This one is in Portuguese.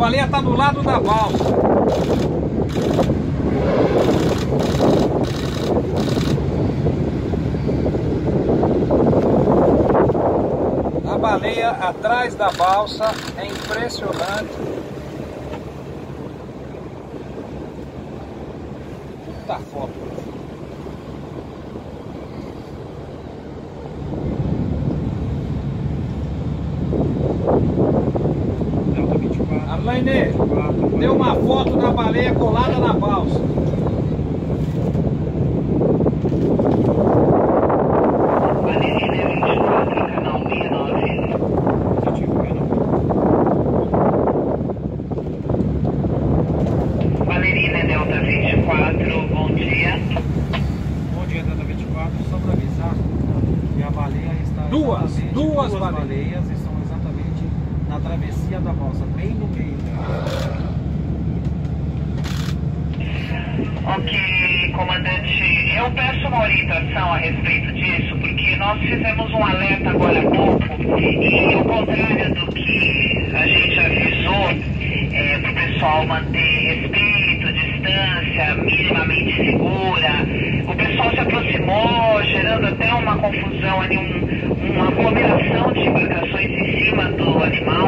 A baleia está do lado da balsa. A baleia atrás da balsa é impressionante. Puta foto. 24. Arlaine, 24. deu uma foto da baleia colada na balsa. Valerina 24, canal 69. Notificando. Valerina Delta 24, bom dia. Bom dia, Delta 24. Só para avisar que a baleia está. Duas, duas duas baleias. baleias estão exatamente na travessia da balsa, bem no meio. Ok, comandante, eu peço uma orientação a respeito disso, porque nós fizemos um alerta agora há pouco e, ao contrário do que a gente avisou para o pessoal manter respeito, distância minimamente segura, o pessoal se aproximou, gerando até uma confusão ali, um- uma aglomeração de embarcações em cima do animal.